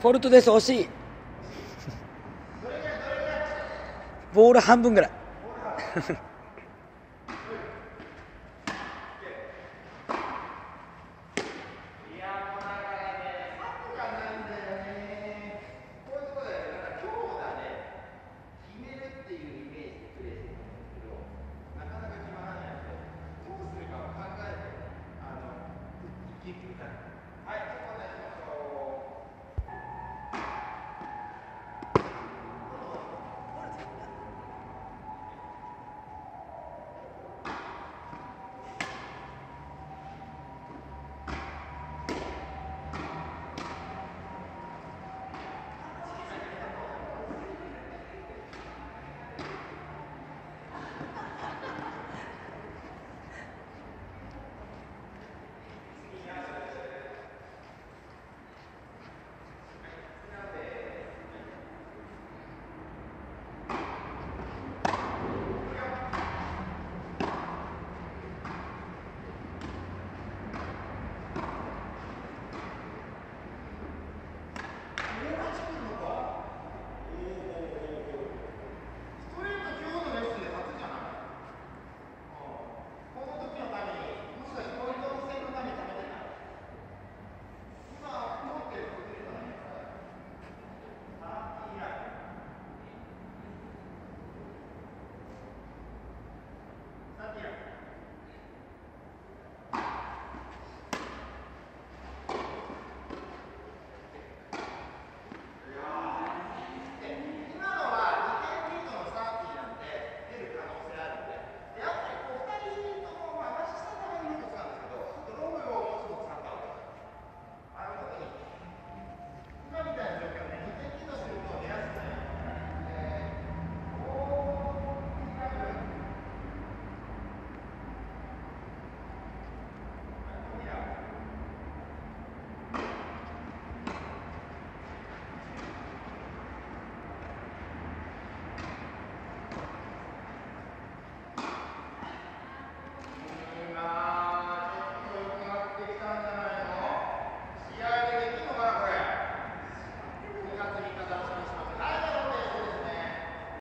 ポルトです惜しいボール半分ぐらい。